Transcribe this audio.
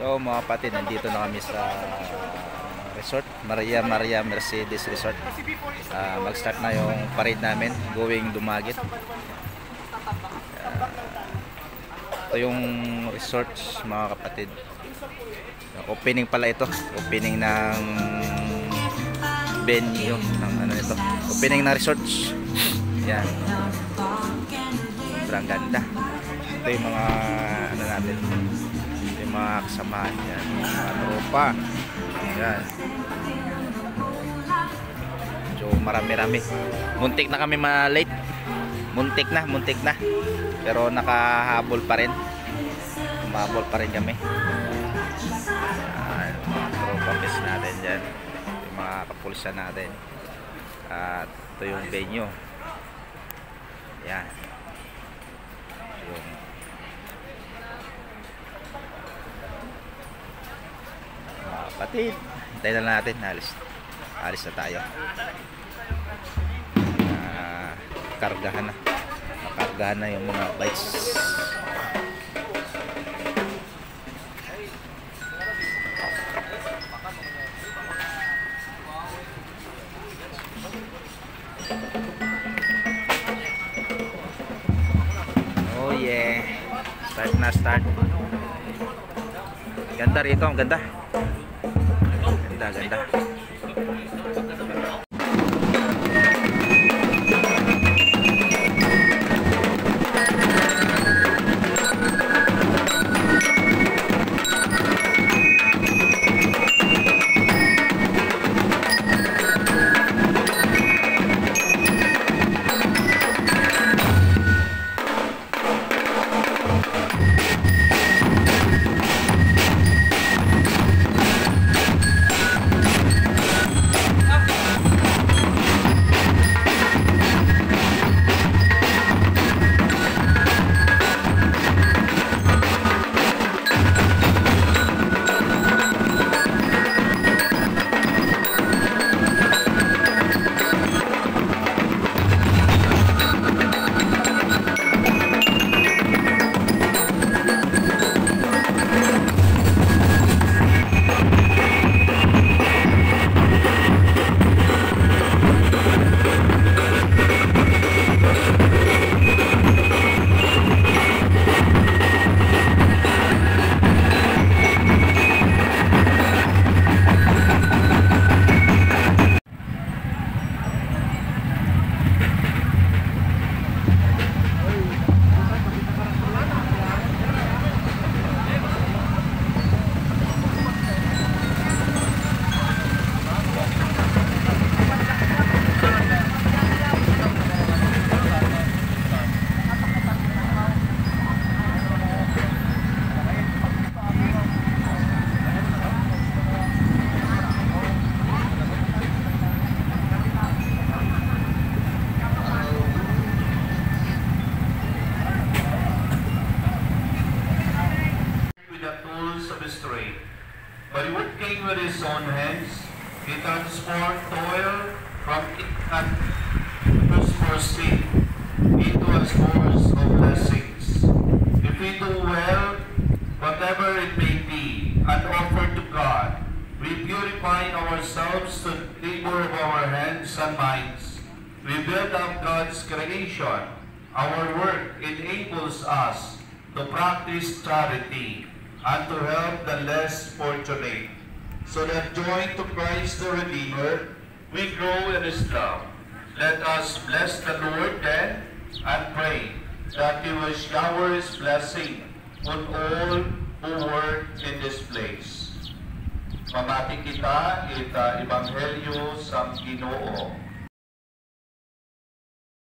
So mga kapatid, nandito na kami sa resort, Maria Maria Mercedes Resort. Ah, mag-start na yung parade namin, going Dumagit. Ah, ito yung resort mga kapatid. Opening pala ito, opening ng venue ng ano ito. Opening ng resort. Yan. Sobrang ganda. Ito yung mga ano natin. Yung mga kasamahan yan. Mga tropa. Yan. So marami-rami. Muntik na kami ma-late. Muntik na, muntik na. Pero nakahabol pa rin. Mahabol pa rin kami. Yan, mga tropa bes natin dyan. Yung mga kapulsa natin. At ito yung venue. Yan. Yung mga kapatid. Hintayin na lang natin. Alis, alis na tayo. Ah, kargahan na. Nakargahan na yung mga bikes. Oh yeah. Start na start. Ganda rito, ang ganda. 大家一袋的 Working with his own hands, he transformed toil from prosperous seed into a source of blessings. If we do well, whatever it may be, and offer to God, we purify ourselves to the labor of our hands and minds. We build up God's creation. Our work enables us to practice charity and to help the less fortunate, so that joined to Christ the Redeemer, we grow in His love. Let us bless the Lord then and pray that He will shower His blessing on all who work in this place. Mamati kita ita Ebanghelyo sa Ginoo.